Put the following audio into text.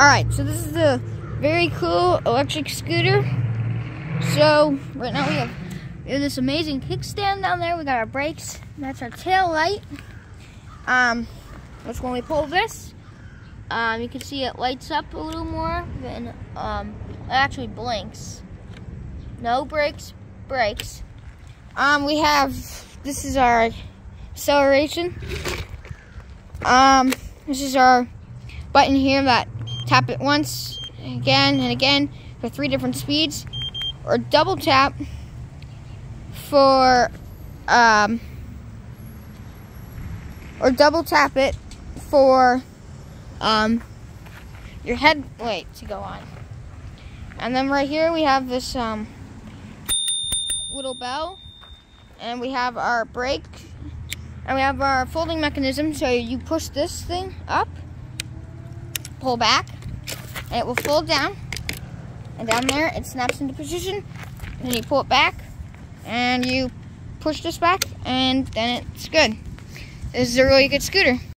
Alright, so this is the very cool electric scooter. So, right now we have, we have this amazing kickstand down there. We got our brakes. That's our tail light. Um, which when we pull this, um, you can see it lights up a little more. Then um, it actually blinks. No brakes, brakes. Um, we have, this is our acceleration. Um, this is our button here that tap it once, again and again for three different speeds. Or double tap for, um, or double tap it for um, your headlight to go on. And then right here we have this um, little bell and we have our brake and we have our folding mechanism so you push this thing up pull back and it will fold down and down there it snaps into position. And then you pull it back and you push this back and then it's good. This is a really good scooter